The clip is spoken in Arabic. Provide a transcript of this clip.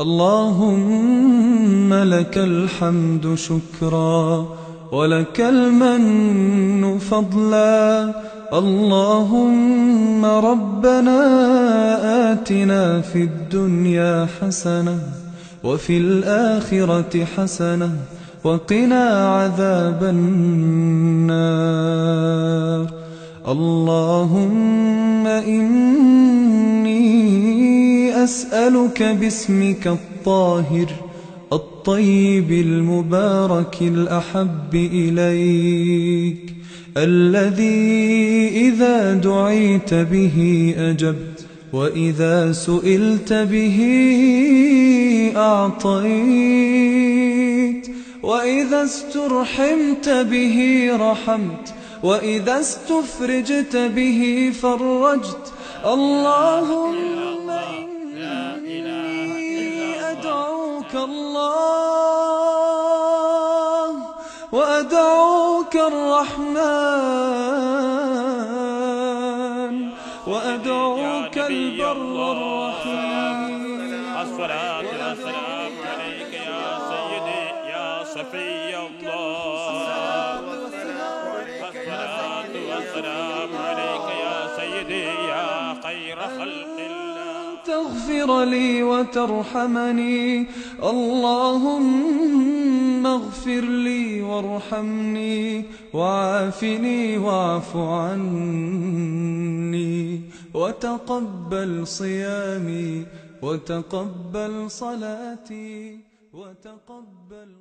اللهم لك الحمد شكرا ولك المن فضلا اللهم ربنا آتنا في الدنيا حسنة وفي الآخرة حسنة وقنا عذاب النار اللهم إني أسألك باسمك الطاهر الطيب المبارك الأحب إليك الذي إذا دعيت به أجبت وإذا سئلت به أعطيت وإذا استرحمت به رحمت وإذا استفرجت به فرجت اللهم أدعوك الله وأدعوك الرحمن وأدعوك البر الرحيم الصلاة والسلام عليك يا سيدي يا صفي الله. الصلاة والسلام عليك يا سيدي يا خير خلق الله. تغفر لي وترحمني. اللهم اغفر لي وارحمني وعافني واعف عني وتقبل صيامي وتقبل صلاتي وتقبل